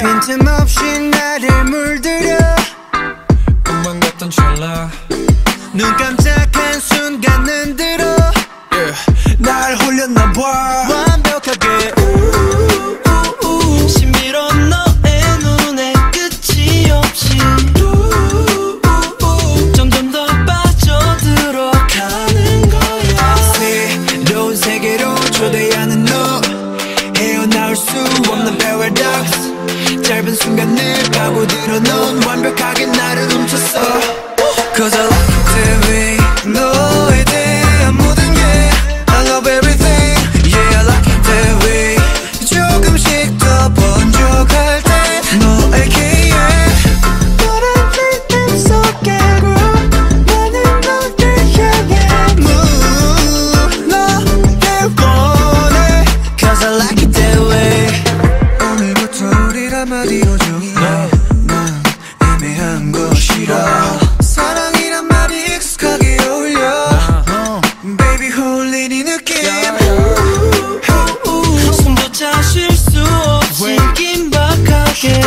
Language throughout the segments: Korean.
빈틈없이 나를 물들여. 꿈만 같던 찰나. 눈 깜짝한 순간은 들어. Yeah. 날 홀렸나 봐 짧은 순간을 파고들어 넌 완벽하게 나를 훔쳤어. Cause I like it Baby 홀린 이 느낌. 숨조차 쉴 수 없이 긴박하게.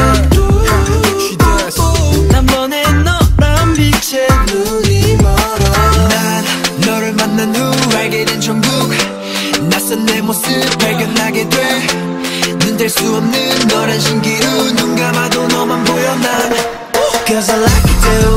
난 번에 너란 빛에 눈이 멀어. 난 너를 만난 후 알게 된 천국. 낯선 내 모습 발견하게 돼눈 뗄수 없는 너란 신기루. 눈 감아도 너만 보여 난. Cause I like it that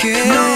que no